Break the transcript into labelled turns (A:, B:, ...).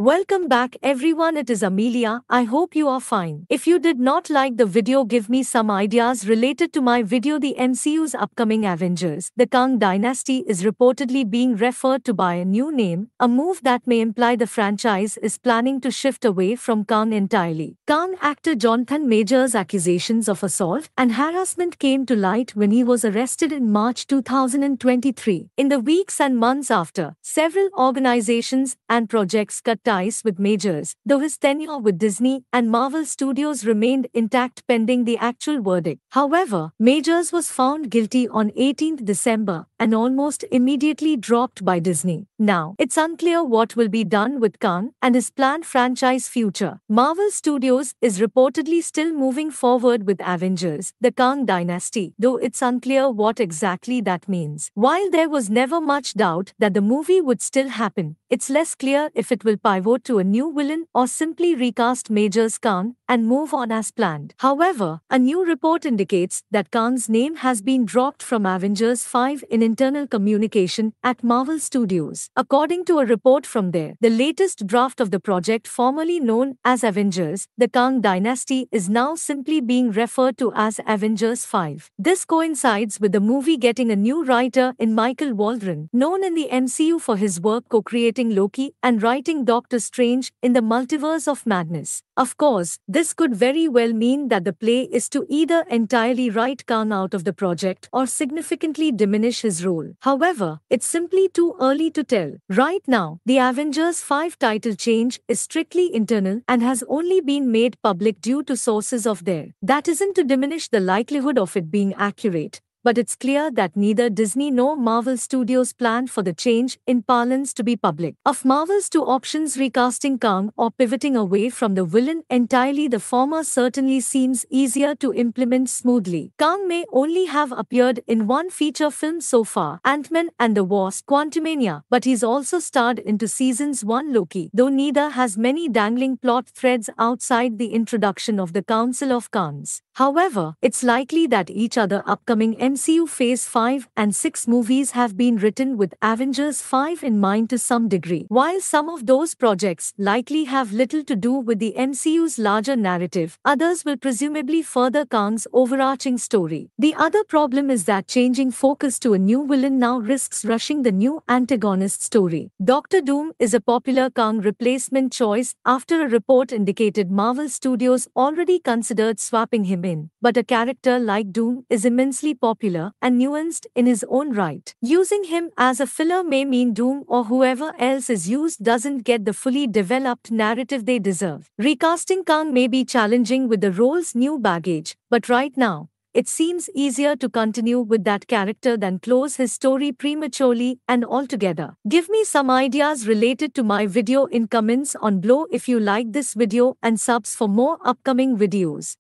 A: Welcome back everyone it is Amelia, I hope you are fine. If you did not like the video give me some ideas related to my video the MCU's upcoming Avengers. The Kang Dynasty is reportedly being referred to by a new name, a move that may imply the franchise is planning to shift away from Kang entirely. Kang actor Jonathan Majors accusations of assault and harassment came to light when he was arrested in March 2023. In the weeks and months after, several organizations and projects cut ties with Majors, though his tenure with Disney and Marvel Studios remained intact pending the actual verdict. However, Majors was found guilty on 18 December and almost immediately dropped by Disney. Now, it's unclear what will be done with Kang and his planned franchise future. Marvel Studios is reportedly still moving forward with Avengers, the Kang Dynasty, though it's unclear what exactly that means. While there was never much doubt that the movie would still happen, it's less clear if it will to a new villain or simply recast Majors Kang and move on as planned. However, a new report indicates that Kang's name has been dropped from Avengers 5 in internal communication at Marvel Studios. According to a report from there, the latest draft of the project formerly known as Avengers, the Kang Dynasty is now simply being referred to as Avengers 5. This coincides with the movie getting a new writer in Michael Waldron, known in the MCU for his work co-creating Loki and writing Doctor Strange in the Multiverse of Madness. Of course, this could very well mean that the play is to either entirely write Kang out of the project or significantly diminish his role. However, it's simply too early to tell. Right now, the Avengers 5 title change is strictly internal and has only been made public due to sources of there. That isn't to diminish the likelihood of it being accurate but it's clear that neither Disney nor Marvel Studios plan for the change in parlance to be public. Of Marvel's two options recasting Kang or pivoting away from the villain entirely the former certainly seems easier to implement smoothly. Kang may only have appeared in one feature film so far, Ant-Man and the Wasp Quantumania, but he's also starred into seasons 1 Loki, though neither has many dangling plot threads outside the introduction of the Council of Kangs. However, it's likely that each other upcoming MCU Phase 5 and 6 movies have been written with Avengers 5 in mind to some degree. While some of those projects likely have little to do with the MCU's larger narrative, others will presumably further Kang's overarching story. The other problem is that changing focus to a new villain now risks rushing the new antagonist story. Doctor Doom is a popular Kang replacement choice after a report indicated Marvel Studios already considered swapping him in. But a character like Doom is immensely popular and nuanced in his own right. Using him as a filler may mean Doom or whoever else is used doesn't get the fully developed narrative they deserve. Recasting Kang may be challenging with the role's new baggage, but right now, it seems easier to continue with that character than close his story prematurely and altogether. Give me some ideas related to my video in comments on below if you like this video and subs for more upcoming videos.